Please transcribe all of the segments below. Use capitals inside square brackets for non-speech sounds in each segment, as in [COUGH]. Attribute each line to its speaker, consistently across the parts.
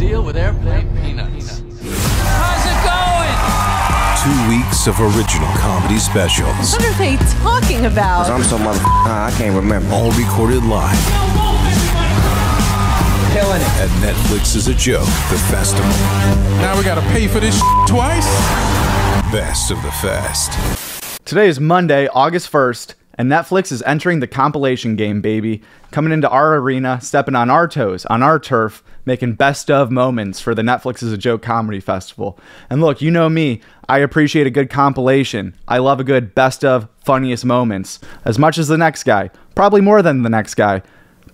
Speaker 1: deal with airplane peanuts.
Speaker 2: How's it going?
Speaker 3: Two weeks of original comedy specials,
Speaker 4: What are they talking about?
Speaker 5: I'm so mother I can't remember.
Speaker 3: all recorded live
Speaker 5: Killing it.
Speaker 3: at Netflix is A Joke, the festival.
Speaker 6: Now we gotta pay for this twice?
Speaker 3: Best of the fest.
Speaker 7: Today is Monday, August 1st, and Netflix is entering the compilation game, baby. Coming into our arena, stepping on our toes, on our turf, making best of moments for the Netflix is a Joke Comedy Festival. And look, you know me, I appreciate a good compilation. I love a good best of funniest moments, as much as the next guy, probably more than the next guy.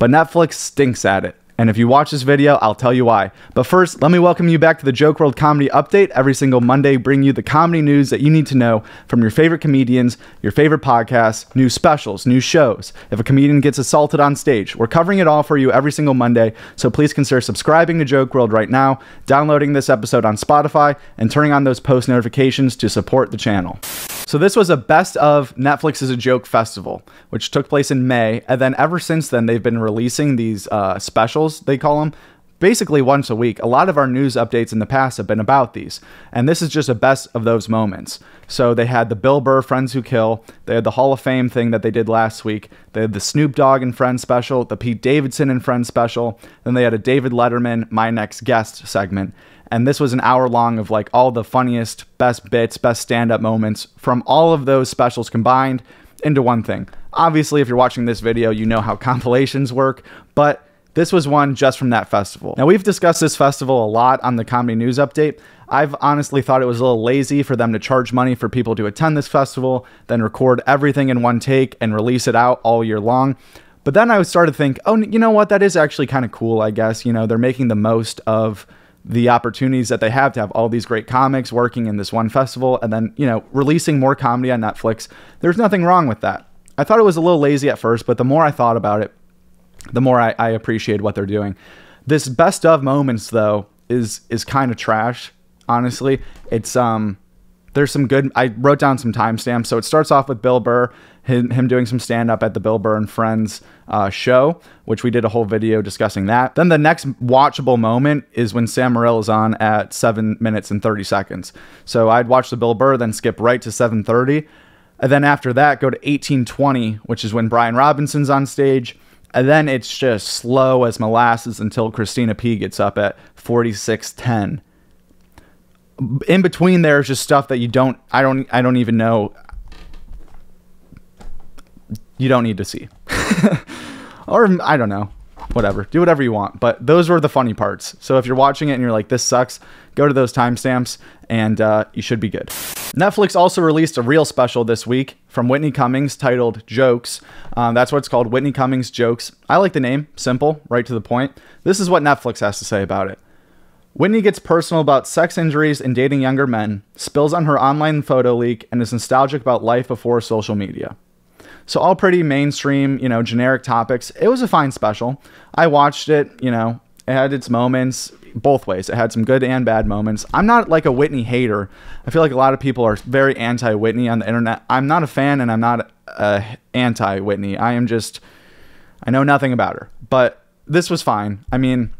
Speaker 7: But Netflix stinks at it. And if you watch this video, I'll tell you why. But first, let me welcome you back to the Joke World Comedy Update. Every single Monday, bring you the comedy news that you need to know from your favorite comedians, your favorite podcasts, new specials, new shows. If a comedian gets assaulted on stage, we're covering it all for you every single Monday. So please consider subscribing to Joke World right now, downloading this episode on Spotify, and turning on those post notifications to support the channel. So this was a best of Netflix is a Joke festival, which took place in May, and then ever since then they've been releasing these uh, specials they call them, basically once a week. A lot of our news updates in the past have been about these, and this is just a best of those moments. So they had the Bill Burr Friends Who Kill, they had the Hall of Fame thing that they did last week, they had the Snoop Dogg and Friends special, the Pete Davidson and Friends special, then they had a David Letterman My Next Guest segment. And this was an hour long of like all the funniest, best bits, best stand up moments from all of those specials combined into one thing. Obviously, if you're watching this video, you know how compilations work, but this was one just from that festival. Now, we've discussed this festival a lot on the Comedy News Update. I've honestly thought it was a little lazy for them to charge money for people to attend this festival, then record everything in one take and release it out all year long. But then I started to think, oh, you know what? That is actually kind of cool, I guess. You know, they're making the most of the opportunities that they have to have all these great comics working in this one festival and then, you know, releasing more comedy on Netflix. There's nothing wrong with that. I thought it was a little lazy at first, but the more I thought about it, the more I, I appreciate what they're doing. This best of moments though is is kind of trash. Honestly, it's um there's some good. I wrote down some timestamps. So it starts off with Bill Burr, him, him doing some stand up at the Bill Burr and Friends uh, show, which we did a whole video discussing that. Then the next watchable moment is when Sam Morril is on at seven minutes and 30 seconds. So I'd watch the Bill Burr, then skip right to 7:30, and then after that go to 18:20, which is when Brian Robinson's on stage. And then it's just slow as molasses until Christina P gets up at 46:10 in between there's just stuff that you don't I don't I don't even know you don't need to see. [LAUGHS] or I don't know. Whatever. Do whatever you want. But those were the funny parts. So if you're watching it and you're like, this sucks, go to those timestamps and uh, you should be good. Netflix also released a real special this week from Whitney Cummings titled Jokes. Um, that's what it's called Whitney Cummings Jokes. I like the name. Simple, right to the point. This is what Netflix has to say about it. Whitney gets personal about sex injuries and dating younger men, spills on her online photo leak, and is nostalgic about life before social media. So, all pretty mainstream, you know, generic topics. It was a fine special. I watched it, you know, it had its moments both ways. It had some good and bad moments. I'm not like a Whitney hater. I feel like a lot of people are very anti Whitney on the internet. I'm not a fan and I'm not uh, anti Whitney. I am just, I know nothing about her. But this was fine. I mean,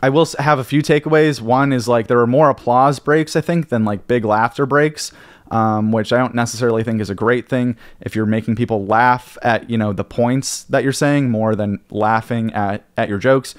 Speaker 7: I will have a few takeaways. One is like there were more applause breaks, I think, than like big laughter breaks, um, which I don't necessarily think is a great thing. If you're making people laugh at you know the points that you're saying more than laughing at at your jokes,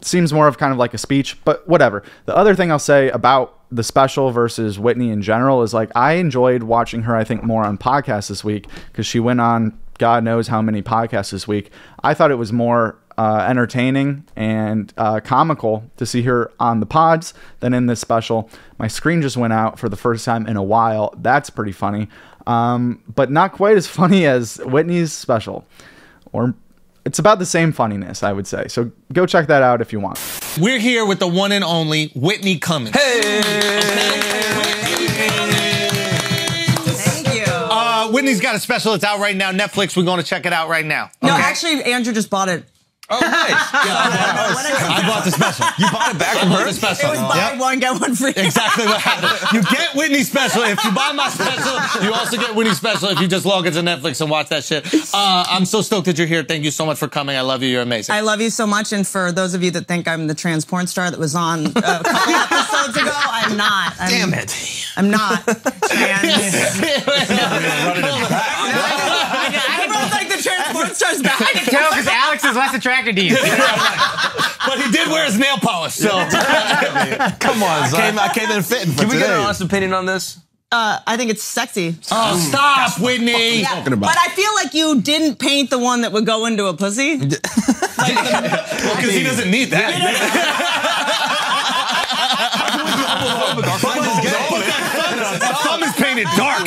Speaker 7: seems more of kind of like a speech. But whatever. The other thing I'll say about the special versus Whitney in general is like I enjoyed watching her. I think more on podcasts this week because she went on God knows how many podcasts this week. I thought it was more uh, entertaining and uh, comical to see her on the pods than in this special. My screen just went out for the first time in a while. That's pretty funny, um, but not quite as [LAUGHS] funny as Whitney's special. Or it's about the same funniness, I would say. So go check that out if you want.
Speaker 2: We're here with the one and only Whitney Cummings.
Speaker 8: Thank you.
Speaker 2: Uh, Whitney's got a special. It's out right now. Netflix. We're going to check it out right now.
Speaker 8: no,
Speaker 2: Okay.
Speaker 8: actually, Andrew just bought it
Speaker 2: Oh, nice. [LAUGHS] I bought the special. You bought it back from her? the special.
Speaker 8: It was buy one get one free.
Speaker 2: Exactly what happened. You get Whitney special. If you buy my special, you also get Whitney special if you just log into Netflix and watch that shit. Uh, I'm so stoked that you're here. Thank you so much for coming. I love you. You're amazing.
Speaker 8: I love you so much, and for those of you that think I'm the trans porn star that was on a couple episodes ago, I'm not. I'm,
Speaker 2: Damn it.
Speaker 8: I'm not trans. [LAUGHS] [LAUGHS] I wrote like the trans porn stars back.
Speaker 9: No, because Alex is less attracted to you.
Speaker 2: But he did wear his nail polish, so.
Speaker 1: Come on,
Speaker 5: I came, I came in fitting for
Speaker 1: Can we get
Speaker 5: today.
Speaker 1: an honest opinion on this?
Speaker 8: Uh, I think it's sexy.
Speaker 2: Oh, stop, Whitney.
Speaker 8: Yeah, But I feel like you didn't paint the one that would go into a pussy.
Speaker 2: Because he doesn't need that. That thumb is painted dark.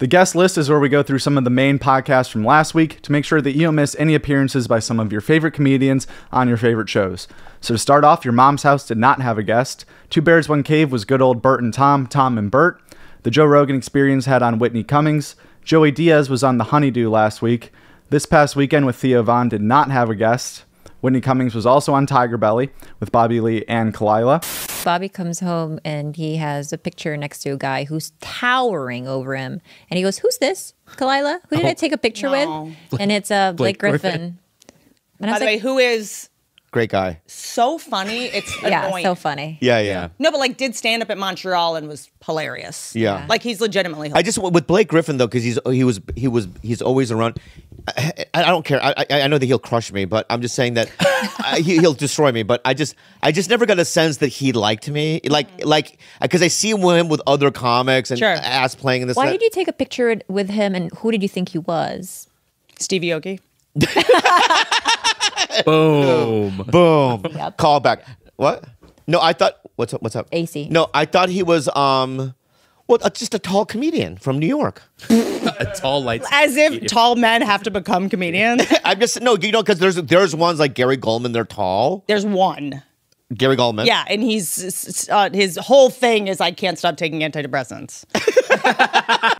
Speaker 7: The guest list is where we go through some of the main podcasts from last week to make sure that you don't miss any appearances by some of your favorite comedians on your favorite shows. So to start off, your mom's house did not have a guest. Two Bears, One Cave was good old Bert and Tom, Tom and Bert. The Joe Rogan Experience had on Whitney Cummings. Joey Diaz was on The Honeydew last week. This past weekend with Theo Von did not have a guest. Whitney Cummings was also on Tiger Belly with Bobby Lee and Khalyla.
Speaker 10: Bobby comes home and he has a picture next to a guy who's towering over him. And he goes, Who's this? Khalyla? Who did I take a picture
Speaker 8: No.
Speaker 10: with? And it's uh, Blake,
Speaker 7: Blake
Speaker 10: Griffin.
Speaker 7: Griffin.
Speaker 10: And I
Speaker 11: By
Speaker 10: was
Speaker 11: the way,
Speaker 10: like,
Speaker 11: who is
Speaker 5: Great guy.
Speaker 11: so funny? It's
Speaker 10: Yeah,
Speaker 11: annoying.
Speaker 10: so funny.
Speaker 5: Yeah, yeah.
Speaker 11: No, but like did stand up at Montreal and was hilarious.
Speaker 5: Yeah.
Speaker 11: Like he's legitimately
Speaker 5: I just with Blake Griffin though, because he's he was he was he's always around. I, I, I don't care. I, I I know that he'll crush me, but I'm just saying that [LAUGHS] I, he, he'll destroy me. But I just I just never got a sense that he liked me, like mm-hmm. like because I see him with other comics and
Speaker 11: Sure.
Speaker 5: ass playing in this.
Speaker 10: Why did you take a picture with him and who did you think he was?
Speaker 11: Stevie Aoki. [LAUGHS] [LAUGHS]
Speaker 6: Boom.
Speaker 5: Boom. Call back. What? No, I thought. What's up? What's up?
Speaker 10: AC.
Speaker 5: No, I thought he was um, well, uh, just a tall comedian from New York.
Speaker 6: A [LAUGHS] tall lights.
Speaker 11: As if tall men have to become comedians. [LAUGHS]
Speaker 5: I'm just no, you know, because there's there's ones like Gary Gulman. They're tall.
Speaker 11: There's one.
Speaker 5: Gary Gulman.
Speaker 11: Yeah, and he's uh, his whole thing is I can't stop taking antidepressants.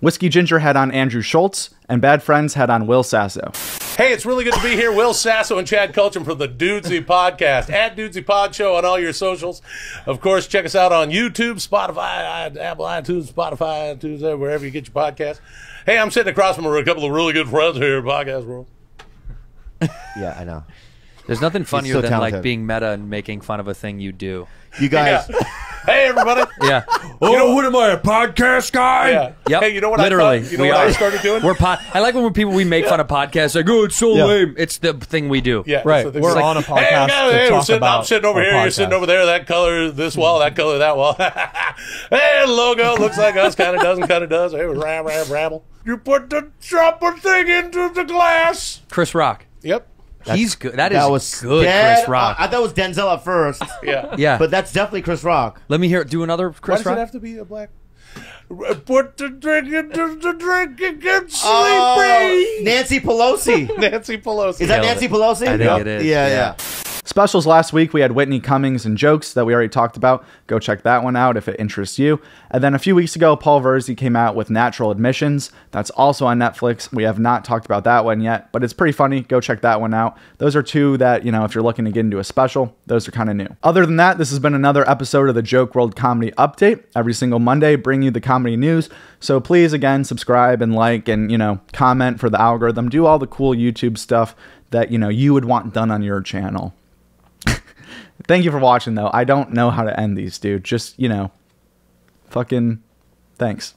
Speaker 7: Whiskey Ginger had on Andrew Schulz, and Bad Friends had on Will Sasso.
Speaker 12: Hey, it's really good to be here. Will Sasso and Chad Kultgen from the Dudesy Podcast. At Dudesy Pod Show on all your socials. Of course, check us out on YouTube, Spotify, Apple iTunes, Spotify, iTunes, uh, wherever you get your podcast. Hey, I'm sitting across from a couple of really good friends here in podcast world. [LAUGHS]
Speaker 5: Yeah, I know.
Speaker 1: There's nothing funnier
Speaker 5: so
Speaker 1: than
Speaker 5: talented.
Speaker 1: like being meta and making fun of a thing you do.
Speaker 5: You guys.
Speaker 12: Hey, everybody. [LAUGHS]
Speaker 1: Yeah.
Speaker 12: Oh,
Speaker 6: what am I, a podcast guy?
Speaker 12: Yeah.
Speaker 1: Yep.
Speaker 12: Hey, you know what
Speaker 1: Literally,
Speaker 12: I thought? You know
Speaker 1: we
Speaker 12: what
Speaker 1: are.
Speaker 12: I started doing?
Speaker 1: We're pod- I like when people we make fun of podcasts like, oh, it's so
Speaker 6: Yeah.
Speaker 1: lame. It's the thing we do.
Speaker 12: Yeah,
Speaker 6: Right.
Speaker 12: that's.
Speaker 6: We're
Speaker 12: It's like,
Speaker 6: on a
Speaker 12: Hey,
Speaker 6: podcast
Speaker 12: guys,
Speaker 6: to
Speaker 12: hey, we're
Speaker 6: talk
Speaker 12: sitting, I'm sitting over
Speaker 6: our
Speaker 12: here. You're sitting over there. That color, this wall. That color, that wall. [LAUGHS] hey, logo looks like us. Kind of doesn't. Kind of does. Hey, ram, ram, ramble. You put the chopper thing into the glass.
Speaker 1: Chris Rock.
Speaker 12: Yep.
Speaker 1: He's good. That is
Speaker 5: That was
Speaker 1: good,
Speaker 5: dead-
Speaker 1: Chris Rock.
Speaker 5: I, I thought it was Denzel at first, [LAUGHS]
Speaker 12: Yeah.
Speaker 1: yeah.
Speaker 5: but that's definitely Chris Rock.
Speaker 1: Let me hear do another
Speaker 12: Why
Speaker 1: Chris
Speaker 12: does
Speaker 1: Rock.
Speaker 12: it have to be a black? Put the drink into the drink and get oh, sleepy.
Speaker 5: Oh, Nancy Pelosi. [LAUGHS]
Speaker 12: Nancy Pelosi.
Speaker 5: Is that
Speaker 1: Killed
Speaker 5: Nancy
Speaker 1: it.
Speaker 5: Pelosi?
Speaker 1: I think it is,
Speaker 5: Yeah,
Speaker 1: yeah.
Speaker 5: yeah.
Speaker 7: Specials last week, we had Whitney Cummings and jokes that we already talked about. Go check that one out if it interests you. And then a few weeks ago, Paul Virzi came out with Nocturnal Admissions. That's also on Netflix. We have not talked about that one yet, but it's pretty funny. Go check that one out. Those are two that, you know, if you're looking to get into a special, those are kind of new. Other than that, this has been another episode of the Joke World Comedy Update. Every single Monday, bring you the comedy news. So please, again, subscribe and like and, you know, comment for the algorithm. Do all the cool YouTube stuff that, you know, you would want done on your channel. Thank you for watching, though. I don't know how to end these, dude. Just, you know, fucking thanks.